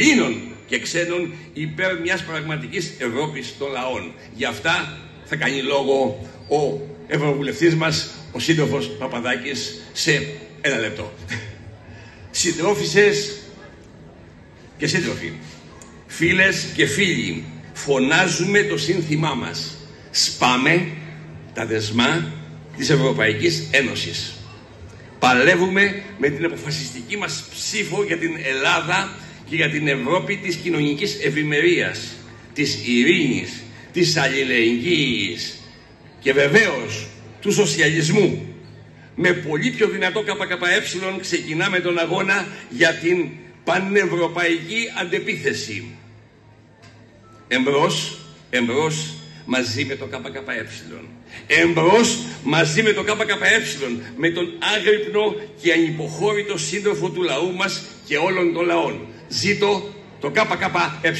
Ελλήνων και ξένων υπέρ μιας πραγματικής Ευρώπης των λαών. Γι' αυτά θα κάνει λόγο ο Ευρωβουλευτής μας, ο σύντροφος Παπαδάκης, σε ένα λεπτό. Συντρόφισσες και σύντροφοι, φίλες και φίλοι, φωνάζουμε το σύνθημά μας. Σπάμε τα δεσμά της Ευρωπαϊκής Ένωσης. Παλεύουμε με την αποφασιστική μας ψήφο για την Ελλάδα και για την Ευρώπη της κοινωνικής ευημερίας, της ειρήνης, της αλληλεγγύης και βεβαίως του σοσιαλισμού. Με πολύ πιο δυνατό ΚΚΕ ξεκινάμε τον αγώνα για την πανευρωπαϊκή αντεπίθεση. Εμπρός, εμπρός μαζί με το ΚΚΕ. Εμπρός μαζί με το ΚΚΕ, με τον άγρυπνο και ανυποχώρητο σύντροφο του λαού μας και όλων των λαών. Ζήτω το ΚΚΕ.